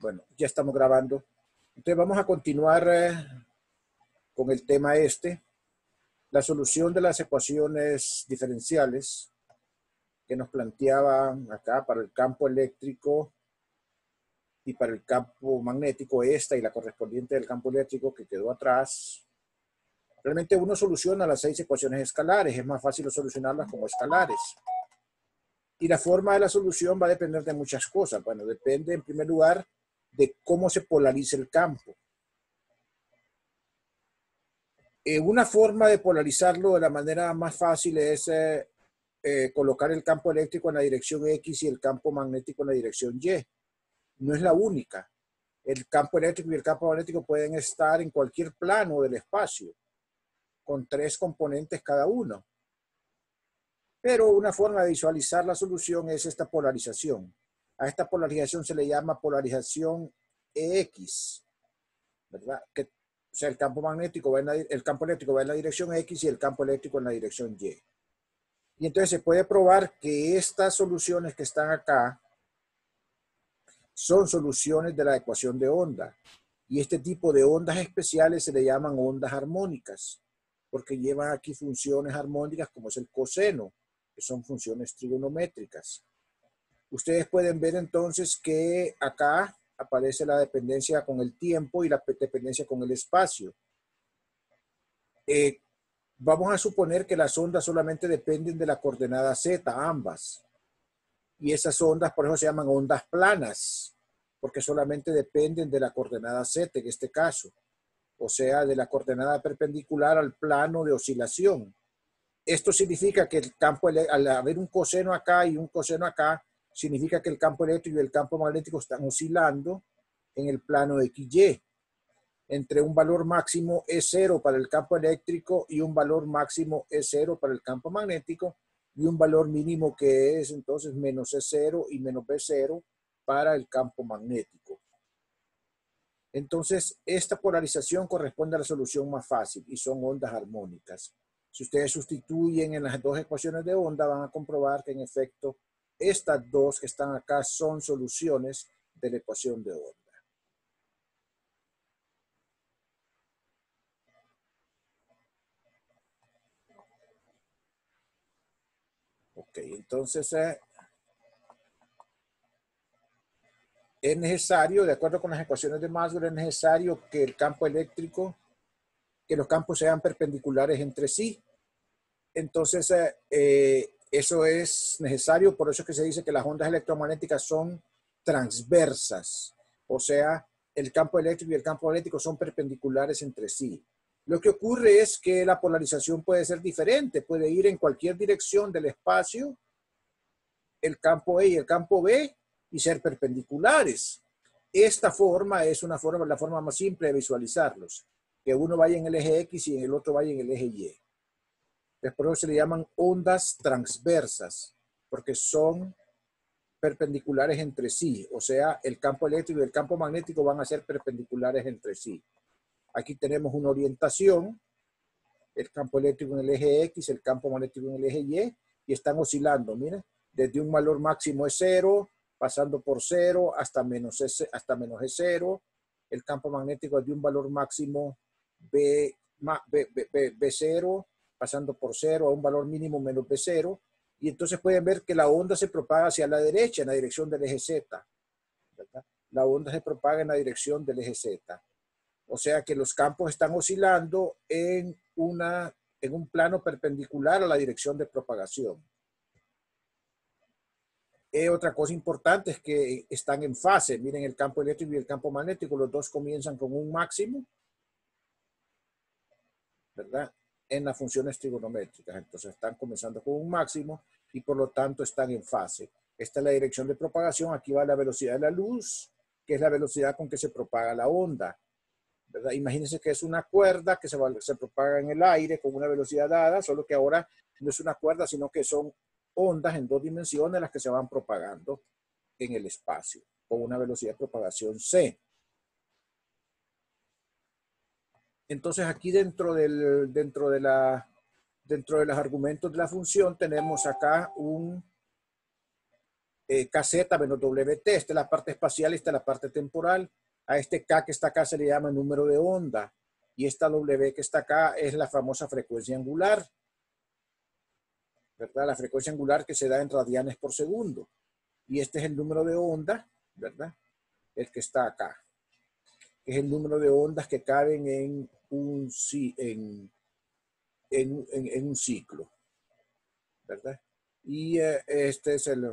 Bueno, ya estamos grabando. Entonces vamos a continuar eh, con el tema este, la solución de las ecuaciones diferenciales que nos planteaban acá para el campo eléctrico y para el campo magnético, esta y la correspondiente del campo eléctrico que quedó atrás. Realmente uno soluciona las seis ecuaciones escalares, es más fácil solucionarlas como escalares. Y la forma de la solución va a depender de muchas cosas. Bueno, depende en primer lugar de cómo se polariza el campo. Eh, una forma de polarizarlo de la manera más fácil es eh, eh, colocar el campo eléctrico en la dirección X y el campo magnético en la dirección Y. No es la única. El campo eléctrico y el campo magnético pueden estar en cualquier plano del espacio, con tres componentes cada uno. Pero una forma de visualizar la solución es esta polarización. A esta polarización se le llama polarización EX, ¿verdad? Que, o sea, el campo magnético va en el campo eléctrico va en la dirección X y el campo eléctrico en la dirección Y. Y entonces se puede probar que estas soluciones que están acá son soluciones de la ecuación de onda. Y este tipo de ondas especiales se le llaman ondas armónicas, porque llevan aquí funciones armónicas como es el coseno, que son funciones trigonométricas. Ustedes pueden ver entonces que acá aparece la dependencia con el tiempo y la dependencia con el espacio. Eh, vamos a suponer que las ondas solamente dependen de la coordenada z, ambas. Y esas ondas, por eso se llaman ondas planas, porque solamente dependen de la coordenada z en este caso. O sea, de la coordenada perpendicular al plano de oscilación. Esto significa que el campo, al haber un coseno acá y un coseno acá, significa que el campo eléctrico y el campo magnético están oscilando en el plano XY entre un valor máximo E0 para el campo eléctrico y un valor máximo E0 para el campo magnético y un valor mínimo que es entonces menos E0 y menos B0 para el campo magnético. Entonces, esta polarización corresponde a la solución más fácil y son ondas armónicas. Si ustedes sustituyen en las dos ecuaciones de onda, van a comprobar que en efecto estas dos que están acá son soluciones de la ecuación de onda. Ok, entonces eh, es necesario, de acuerdo con las ecuaciones de Maxwell, es necesario que el campo eléctrico, que los campos sean perpendiculares entre sí. Entonces, eh, eh eso es necesario, por eso es que se dice que las ondas electromagnéticas son transversas, o sea, el campo eléctrico y el campo magnético son perpendiculares entre sí. Lo que ocurre es que la polarización puede ser diferente, puede ir en cualquier dirección del espacio, el campo E y el campo B, y ser perpendiculares. Esta forma es una forma, la forma más simple de visualizarlos, que uno vaya en el eje X y el otro vaya en el eje Y. Eso se le llaman ondas transversas, porque son perpendiculares entre sí. O sea, el campo eléctrico y el campo magnético van a ser perpendiculares entre sí. Aquí tenemos una orientación, el campo eléctrico en el eje X, el campo magnético en el eje Y, y están oscilando, miren, desde un valor máximo es cero, pasando por cero hasta menos, S, hasta menos E0, el campo magnético es de un valor máximo B, B, B, B0 pasando por cero a un valor mínimo menos B0, y entonces pueden ver que la onda se propaga hacia la derecha en la dirección del eje Z. La onda se propaga en la dirección del eje Z. O sea que los campos están oscilando en, una, en un plano perpendicular a la dirección de propagación. Eh, otra cosa importante es que están en fase. Miren el campo eléctrico y el campo magnético, los dos comienzan con un máximo, ¿verdad? En las funciones trigonométricas. Entonces están comenzando con un máximo y por lo tanto están en fase. Esta es la dirección de propagación. Aquí va la velocidad de la luz, que es la velocidad con que se propaga la onda. Imagínense que es una cuerda que se, se propaga en el aire con una velocidad dada, solo que ahora no es una cuerda, sino que son ondas en dos dimensiones las que se van propagando en el espacio con una velocidad de propagación c. Entonces aquí dentro, del, dentro, de la, dentro de los argumentos de la función tenemos acá un, eh, KZ menos WT. Esta es la parte espacial, esta es la parte temporal. A este K que está acá se le llama número de onda. Y esta W que está acá es la famosa frecuencia angular. ¿Verdad? La frecuencia angular que se da en radianes por segundo. Y este es el número de onda, ¿verdad? El que está acá. Es el número de ondas que caben en un, en, en, un ciclo. ¿Verdad? Y eh, este es el,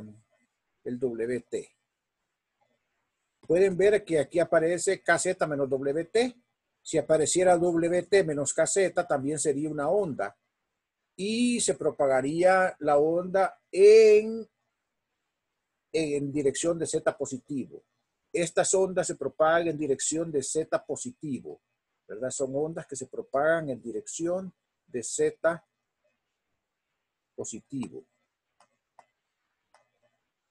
el WT. Pueden ver que aquí aparece KZ menos WT. Si apareciera WT menos KZ, también sería una onda. Y se propagaría la onda en, en dirección de Z positivo. Estas ondas se propagan en dirección de Z positivo. ¿Verdad? Son ondas que se propagan en dirección de Z positivo.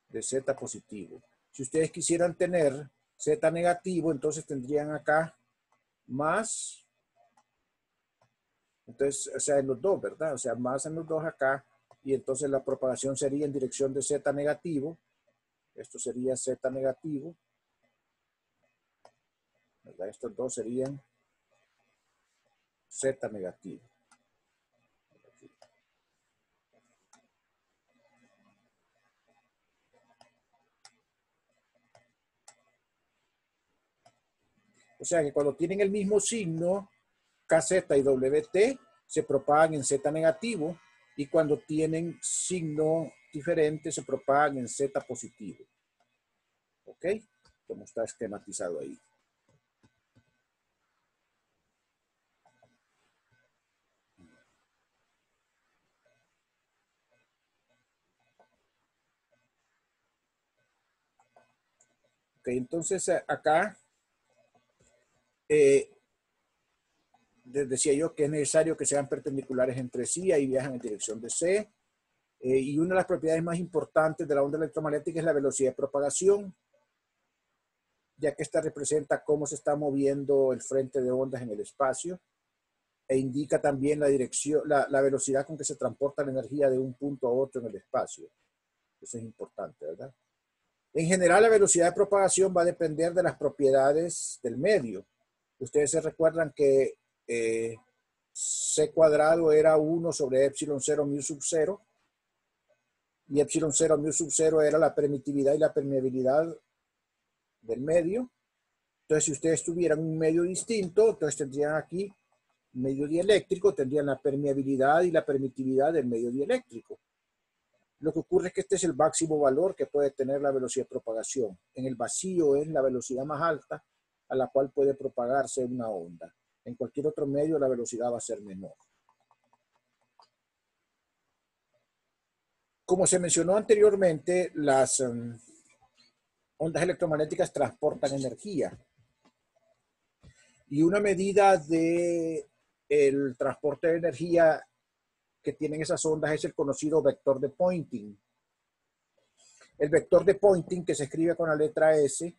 De Z positivo. Si ustedes quisieran tener Z negativo, entonces tendrían acá más, entonces, o sea, en los dos, ¿verdad? O sea, más en los dos acá, y entonces la propagación sería en dirección de Z negativo. Esto sería Z negativo. ¿verdad? Estos dos serían Z negativo. O sea que cuando tienen el mismo signo, KZ y WT, se propagan en Z negativo y cuando tienen signo diferente, se propagan en Z positivo. ¿Ok? Como está esquematizado ahí. Ok, entonces acá eh, decía yo que es necesario que sean perpendiculares entre sí, ahí viajan en dirección de C. Eh, y una de las propiedades más importantes de la onda electromagnética es la velocidad de propagación, ya que esta representa cómo se está moviendo el frente de ondas en el espacio e indica también la dirección, la, la velocidad con que se transporta la energía de un punto a otro en el espacio. Eso es importante, ¿verdad? En general, la velocidad de propagación va a depender de las propiedades del medio. Ustedes se recuerdan que eh, C cuadrado era 1 sobre epsilon 0 mu sub 0 y epsilon 0 mu sub 0 era la permitividad y la permeabilidad del medio. Entonces, si ustedes tuvieran un medio distinto, entonces tendrían aquí medio dieléctrico, tendrían la permeabilidad y la permitividad del medio dieléctrico. Lo que ocurre es que este es el máximo valor que puede tener la velocidad de propagación. En el vacío es la velocidad más alta a la cual puede propagarse una onda. En cualquier otro medio la velocidad va a ser menor. Como se mencionó anteriormente, las um, ondas electromagnéticas transportan energía. Y una medida de el transporte de energía que tienen esas ondas es el conocido vector de Poynting. El vector de Poynting, que se escribe con la letra S,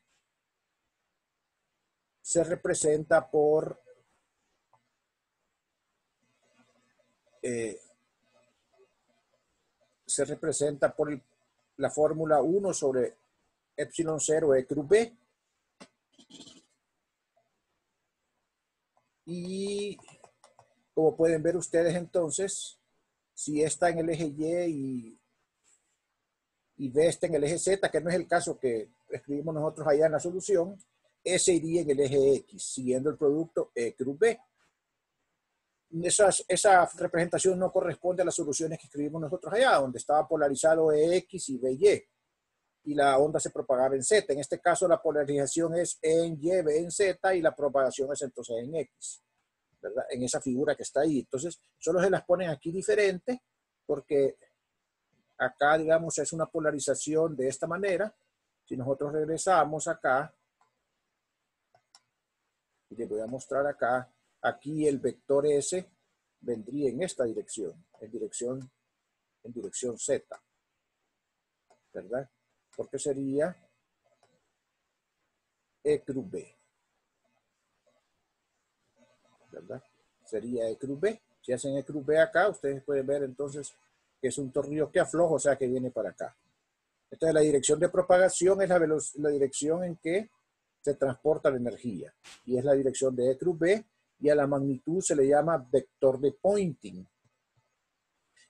se representa por eh, se representa por la fórmula 1 sobre epsilon 0 e cruz b y como pueden ver ustedes entonces si está en el eje Y y, y B está en el eje Z, que no es el caso que escribimos nosotros allá en la solución, S iría en el eje X, siguiendo el producto E cruz B. esa representación no corresponde a las soluciones que escribimos nosotros allá, donde estaba polarizado EX y BY, y la onda se propagaba en Z. En este caso, la polarización es E en Y, B en Z, y la propagación es entonces en X, En esa figura que está ahí. Entonces, solo se las ponen aquí diferentes, porque acá, digamos, es una polarización de esta manera. Si nosotros regresamos acá, y les voy a mostrar acá, aquí el vector S vendría en esta dirección, en dirección, en dirección Z, ¿verdad? Porque sería E cruz B, ¿verdad? Sería E cruz B. Si hacen E cruz B acá, ustedes pueden ver entonces que es un tornillo que afloja, o sea que viene para acá. Entonces, la dirección de propagación es la, la dirección en que se transporta la energía y es la dirección de E cruz B y a la magnitud se le llama vector de Poynting.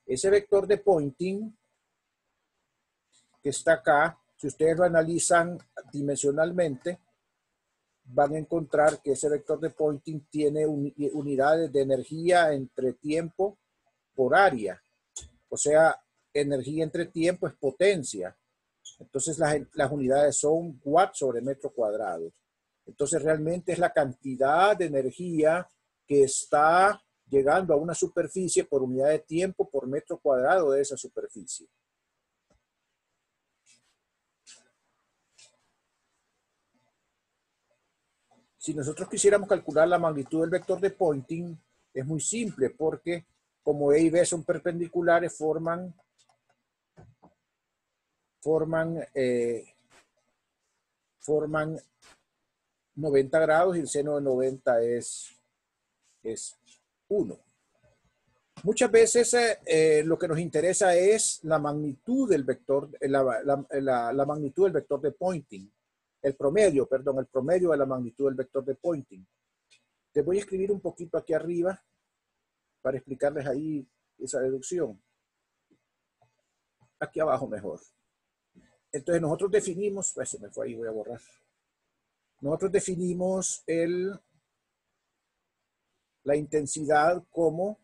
Ese vector de Poynting que está acá, si ustedes lo analizan dimensionalmente, van a encontrar que ese vector de Poynting tiene unidades de energía entre tiempo por área. O sea, energía entre tiempo es potencia. Entonces las, las unidades son watts sobre metro cuadrado. Entonces realmente es la cantidad de energía que está llegando a una superficie por unidad de tiempo por metro cuadrado de esa superficie. Si nosotros quisiéramos calcular la magnitud del vector de Poynting, es muy simple porque como E y B son perpendiculares, forman, forman, eh, forman 90 grados y el seno de 90 es, es 1. Muchas veces eh, eh, lo que nos interesa es la magnitud del vector, la, la magnitud del vector de Poynting el promedio, perdón, el promedio de la magnitud del vector de Poynting. Te voy a escribir un poquito aquí arriba para explicarles ahí esa deducción. Aquí abajo mejor. Entonces nosotros definimos, pues se me fue ahí, voy a borrar. Nosotros definimos el, la intensidad como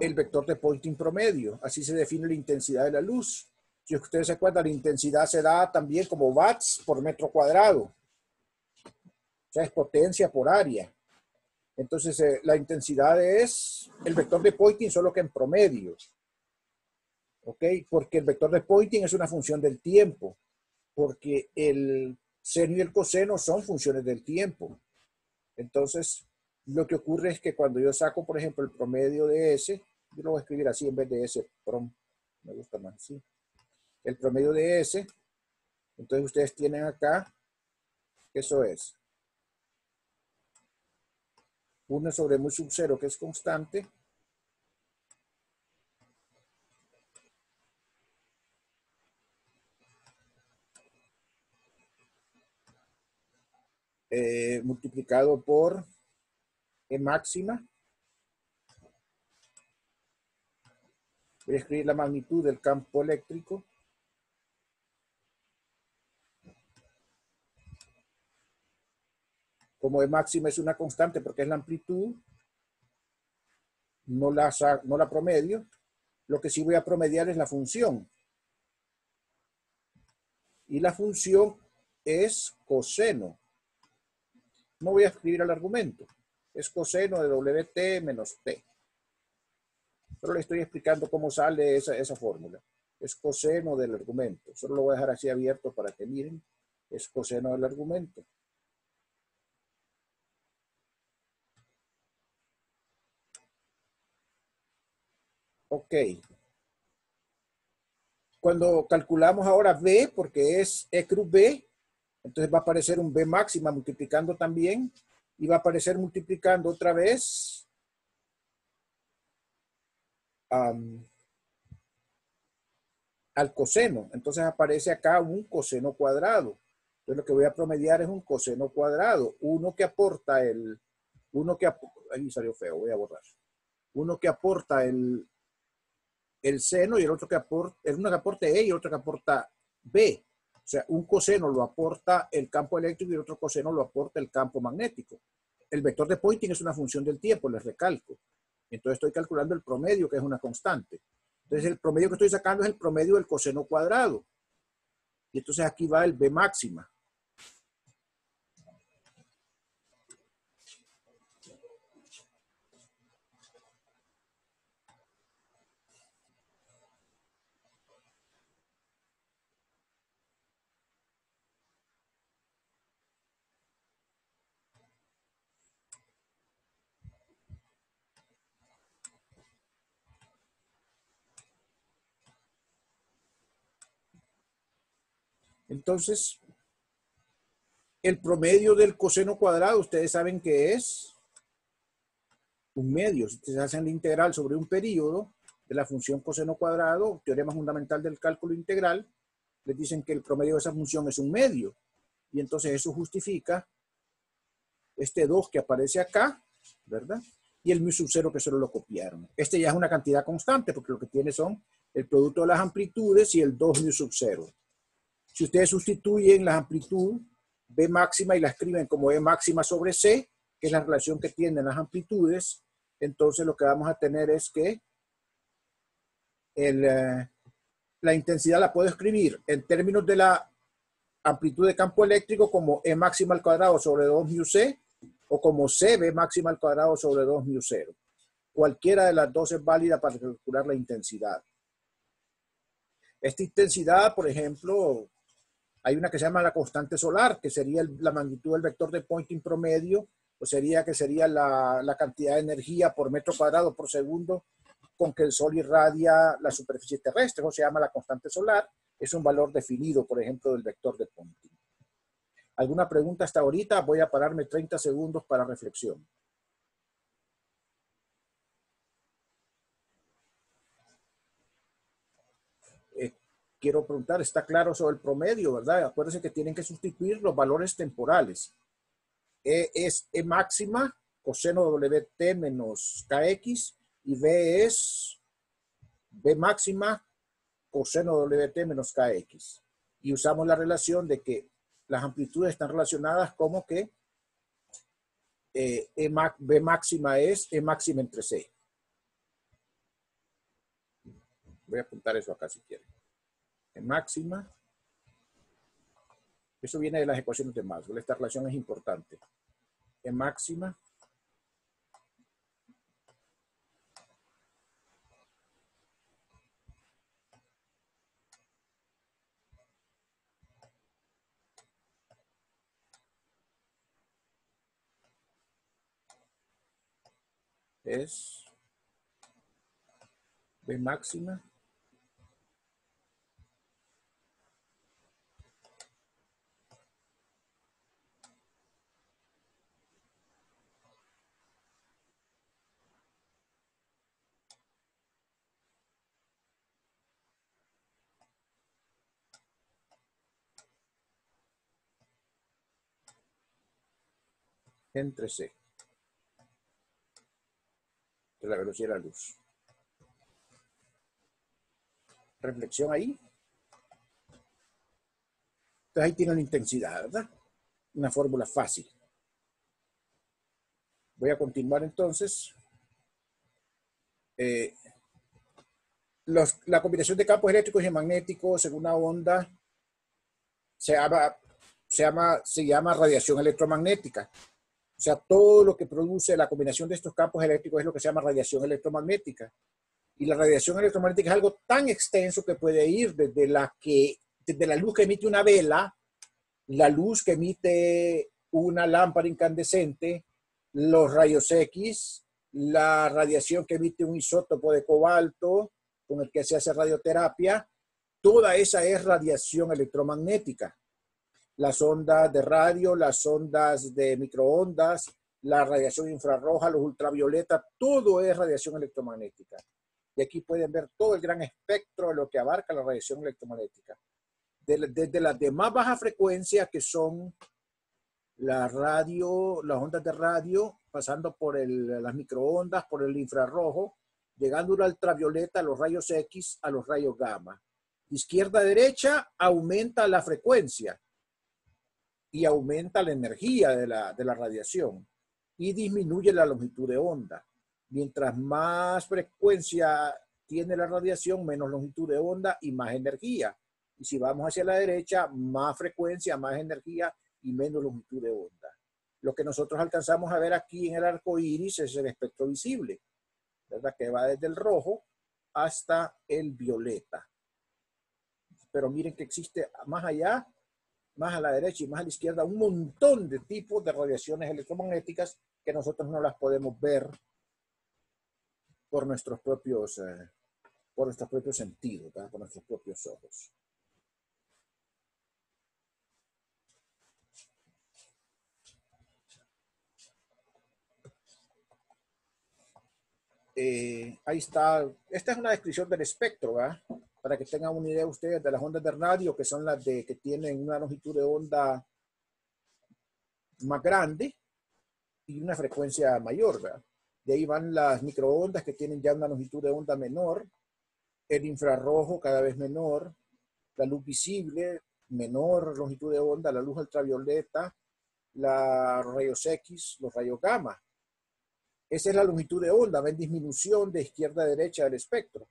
el vector de Poynting promedio. Así se define la intensidad de la luz. Si ustedes se acuerdan, la intensidad se da también como watts por metro cuadrado. O sea, es potencia por área. Entonces, eh, la intensidad es el vector de Poynting, solo que en promedio. ¿Ok? Porque el vector de Poynting es una función del tiempo. Porque el seno y el coseno son funciones del tiempo. Entonces, lo que ocurre es que cuando yo saco, por ejemplo, el promedio de S, yo lo voy a escribir así en vez de S, prom, me gusta más, ¿sí? El promedio de S. Entonces ustedes tienen acá, eso es 1 sobre mu sub 0, que es constante, eh, multiplicado por E máxima. Voy a escribir la magnitud del campo eléctrico. Como E máxima es una constante porque es la amplitud, no la, no la promedio. Lo que sí voy a promediar es la función. Y la función es coseno. No voy a escribir el argumento. Es coseno de WT menos T. Solo le estoy explicando cómo sale esa, esa fórmula. Es coseno del argumento. Solo lo voy a dejar así abierto para que miren. Es coseno del argumento. Ok. Cuando calculamos ahora B, porque es E cruz B, entonces va a aparecer un B máxima multiplicando también y va a aparecer multiplicando otra vez al coseno. Entonces aparece acá un coseno cuadrado. Entonces lo que voy a promediar es un coseno cuadrado. Uno que aporta el, uno que, ahí salió feo, voy a borrar. Uno que aporta el, el seno y el otro que aporta, el uno que aporta E y el otro que aporta B. O sea, un coseno lo aporta el campo eléctrico y el otro coseno lo aporta el campo magnético. El vector de Poynting es una función del tiempo, les recalco. Entonces estoy calculando el promedio, que es una constante. Entonces el promedio que estoy sacando es el promedio del coseno cuadrado. Y entonces aquí va el B máxima. Entonces, el promedio del coseno cuadrado, ustedes saben que es un medio. Si ustedes hacen la integral sobre un periodo, de la función coseno cuadrado, teorema fundamental del cálculo integral, les dicen que el promedio de esa función es un medio. Y entonces eso justifica este 2 que aparece acá, ¿verdad? Y el mu sub 0 que solo lo copiaron. Este ya es una cantidad constante porque lo que tiene son el producto de las amplitudes y el 2 mu sub 0. Si ustedes sustituyen la amplitud B máxima y la escriben como E máxima sobre C, que es la relación que tienen las amplitudes, entonces lo que vamos a tener es que eh, la intensidad la puedo escribir en términos de la amplitud de campo eléctrico como E máxima al cuadrado sobre 2 mu C o como CB máxima al cuadrado sobre 2 mu 0. Cualquiera de las dos es válida para calcular la intensidad. Esta intensidad, por ejemplo, hay una que se llama la constante solar, que sería la magnitud del vector de Poynting promedio, o sería que sería la, cantidad de energía por metro cuadrado por segundo con que el Sol irradia la superficie terrestre, o se llama la constante solar, es un valor definido, por ejemplo, del vector de Poynting. ¿Alguna pregunta hasta ahorita? Voy a pararme 30 segundos para reflexión. Eh, quiero preguntar, ¿está claro sobre el promedio, verdad? Acuérdense que tienen que sustituir los valores temporales. E es E máxima, coseno WT menos KX, y B es B máxima coseno WT menos KX. Y usamos la relación de que las amplitudes están relacionadas como que eh, e B máxima es E máxima entre C. Voy a apuntar eso acá si quieren. E máxima. Eso viene de las ecuaciones de Maxwell. Esta relación es importante. E máxima es B máxima entre C de la velocidad de la luz. Reflexión ahí. Entonces ahí tiene la intensidad, ¿verdad? Una fórmula fácil. Voy a continuar entonces. Eh, la combinación de campos eléctricos y magnéticos según una onda se se llama, se llama radiación electromagnética. O sea, todo lo que produce la combinación de estos campos eléctricos es lo que se llama radiación electromagnética. Y la radiación electromagnética es algo tan extenso que puede ir desde la, que, desde la luz que emite una vela, la luz que emite una lámpara incandescente, los rayos X, la radiación que emite un isótopo de cobalto con el que se hace radioterapia, toda esa es radiación electromagnética las ondas de radio, las ondas de microondas, la radiación infrarroja, los ultravioletas, todo es radiación electromagnética. Y aquí pueden ver todo el gran espectro de lo que abarca la radiación electromagnética. Desde las de más baja frecuencia, que son la radio, las ondas de radio, pasando por las microondas, por el infrarrojo, llegando a la ultravioleta, a los rayos X, a los rayos gamma. Izquierda a derecha aumenta la frecuencia y aumenta la energía de la, de la radiación y disminuye la longitud de onda. Mientras más frecuencia tiene la radiación, menos longitud de onda y más energía. Y si vamos hacia la derecha, más frecuencia, más energía y menos longitud de onda. Lo que nosotros alcanzamos a ver aquí en el arco iris es el espectro visible, ¿verdad? Que va desde el rojo hasta el violeta. Pero miren que existe más allá más a la derecha y más a la izquierda, un montón de tipos de radiaciones electromagnéticas que nosotros no las podemos ver por nuestros propios, eh, por nuestros propios sentidos, por nuestros propios ojos. eh, ahí está. Esta es una descripción del espectro, ¿verdad? Para que tengan una idea ustedes de las ondas de radio, que son las de que tienen una longitud de onda más grande y una frecuencia mayor, ¿verdad? De ahí van las microondas que tienen ya una longitud de onda menor, el infrarrojo cada vez menor, la luz visible, menor longitud de onda, la luz ultravioleta, la rayos X, los rayos gamma. Esa es la longitud de onda, va en disminución de izquierda a derecha del espectro,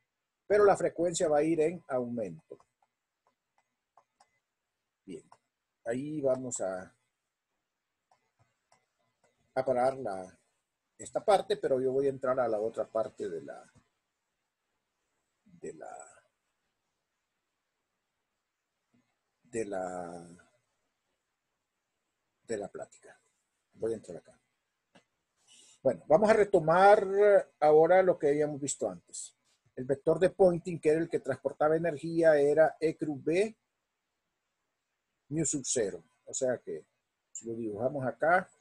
pero la frecuencia va a ir en aumento. Bien, ahí vamos a, a parar la, esta parte, pero yo voy a entrar a la otra parte de la, de la, de la, de la plática. Voy a entrar acá. Bueno, vamos a retomar ahora lo que habíamos visto antes. El vector de Poynting, que era el que transportaba energía, era E cruz B mu sub 0. O sea que si lo dibujamos acá,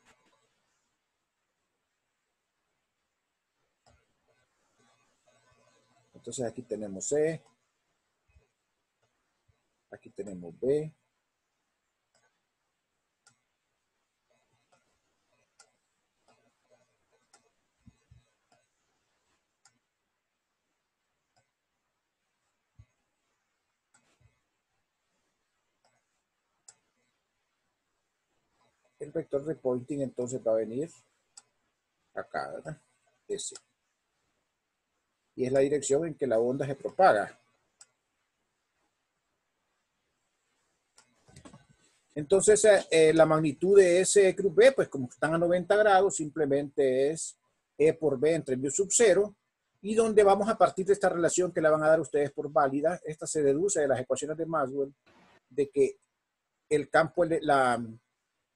entonces aquí tenemos E, aquí tenemos B, el vector de pointing entonces va a venir acá, ¿verdad? Ese. Y es la dirección en que la onda se propaga. Entonces, eh, eh, la magnitud de ese cruz B, pues como están a 90 grados, simplemente es E por B entre mu sub 0. Y donde vamos a partir de esta relación que la van a dar ustedes por válida, esta se deduce de las ecuaciones de Maxwell, de que el campo, la,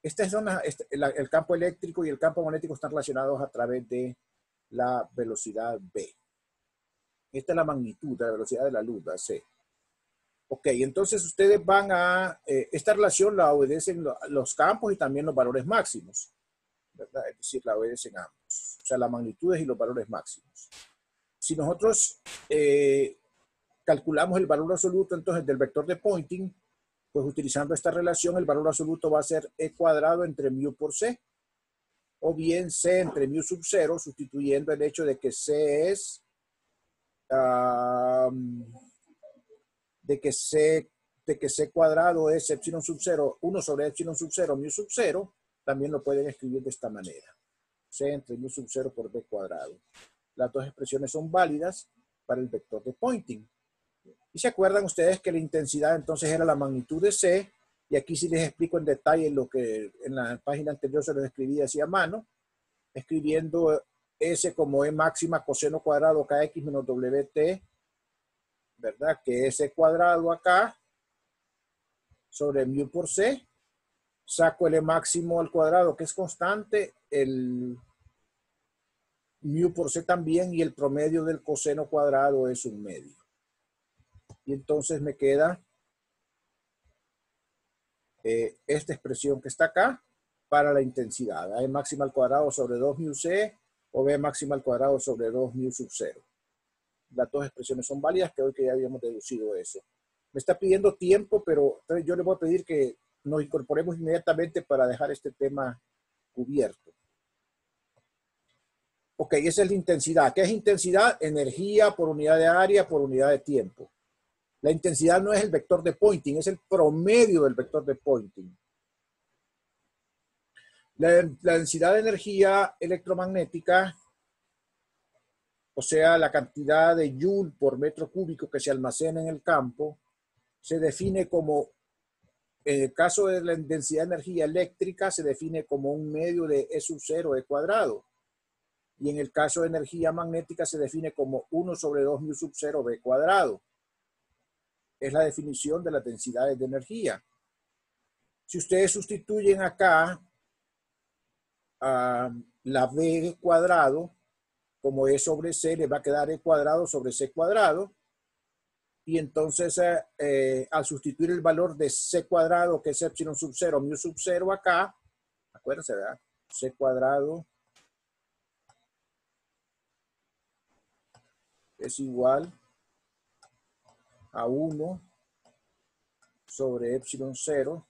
este es este, el campo eléctrico y el campo magnético están relacionados a través de la velocidad B. Esta es la magnitud de la velocidad de la luz, la C. Ok, entonces ustedes van a, eh, esta relación la obedecen los campos y también los valores máximos. Es decir, la obedecen ambos, o sea, las magnitudes y los valores máximos. Si nosotros eh, calculamos el valor absoluto entonces del vector de Poynting, pues utilizando esta relación, el valor absoluto va a ser E cuadrado entre mu por C, o bien C entre mu sub 0, sustituyendo el hecho de que C es, de que C, de que C cuadrado es epsilon sub 0, 1 sobre epsilon sub 0, mu sub 0, también lo pueden escribir de esta manera. C entre mu sub 0 por B cuadrado. Las dos expresiones son válidas para el vector de Poynting. Y se acuerdan ustedes que la intensidad entonces era la magnitud de C, y aquí sí les explico en detalle lo que en la página anterior se lo escribí así a mano, escribiendo S como E máxima coseno cuadrado KX menos WT, ¿verdad? Que S cuadrado acá sobre mu por C, saco el E máximo al cuadrado que es constante, el mu por C también y el promedio del coseno cuadrado es un medio. Y entonces me queda eh, esta expresión que está acá para la intensidad. A máxima al cuadrado sobre 2 mu c o B máxima al cuadrado sobre 2 mu sub 0. Las dos expresiones son válidas, creo que ya habíamos deducido eso. Me está pidiendo tiempo, pero yo le voy a pedir que nos incorporemos inmediatamente para dejar este tema cubierto. Ok, esa es la intensidad. ¿Qué es intensidad? Energía por unidad de área por unidad de tiempo. La intensidad no es el vector de Poynting, es el promedio del vector de Poynting. La, densidad de energía electromagnética, o sea, la cantidad de joule por metro cúbico que se almacena en el campo, se define como, en el caso de la densidad de energía eléctrica, se define como un medio de E sub 0 E cuadrado. Y en el caso de energía magnética se define como 1 sobre 2 mu sub 0 B cuadrado es la definición de las densidades de energía. Si ustedes sustituyen acá a la B cuadrado, como E sobre C, le va a quedar E cuadrado sobre C cuadrado. Y entonces, eh, eh, al sustituir el valor de C cuadrado, que es epsilon sub 0, mu sub 0 acá, acuérdense, ¿verdad? C cuadrado es igual a 1 sobre epsilon 0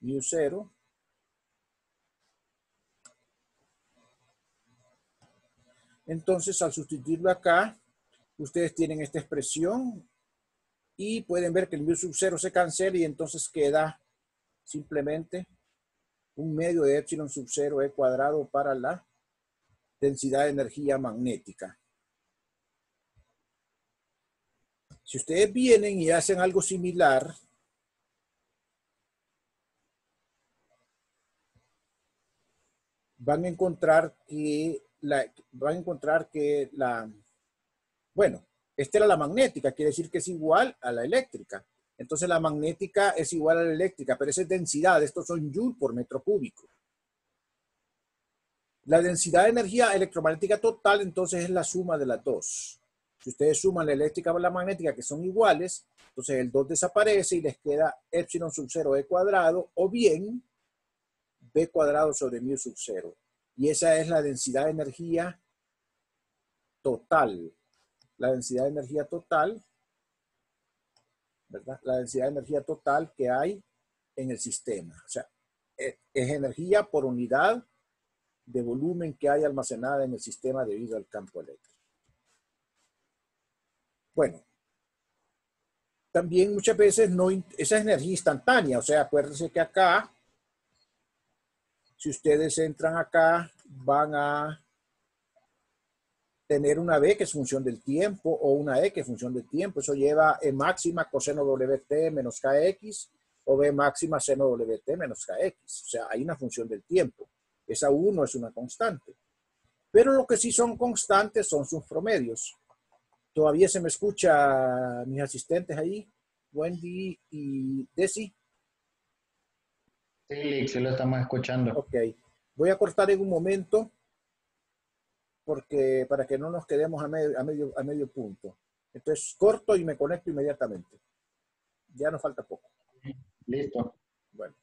mu 0 Entonces, al sustituirlo acá, ustedes tienen esta expresión y pueden ver que el mu sub 0 se cancela y entonces queda simplemente un medio de epsilon sub 0 e cuadrado para la densidad de energía magnética. Si ustedes vienen y hacen algo similar, van a encontrar que la, van a encontrar que la, bueno, esta era la magnética, quiere decir que es igual a la eléctrica. Entonces la magnética es igual a la eléctrica, pero esa es densidad, estos son joule por metro cúbico. La densidad de energía electromagnética total entonces es la suma de las dos. Si ustedes suman la eléctrica con la magnética, que son iguales, entonces el 2 desaparece y les queda epsilon sub 0 e cuadrado o bien b cuadrado sobre mu sub 0. Y esa es la densidad de energía total. La densidad de energía total, ¿verdad? La densidad de energía total que hay en el sistema. O sea, e, es energía por unidad de volumen que hay almacenada en el sistema debido al campo eléctrico. Bueno, también muchas veces no, esa es energía instantánea, o sea, acuérdense que acá si ustedes entran acá, van a tener una B que es función del tiempo o una E que es función del tiempo. Eso lleva E máxima coseno WT menos KX o B máxima seno WT menos KX. O sea, hay una función del tiempo. Esa 1 es una constante. Pero lo que sí son constantes son sus promedios. Todavía se me escucha mis asistentes ahí, Wendy y Desi. Sí, sí lo estamos escuchando. Ok. Voy a cortar en un momento porque para que no nos quedemos a medio, a medio, a medio punto. Entonces corto y me conecto inmediatamente. Ya nos falta poco. Listo. Bueno.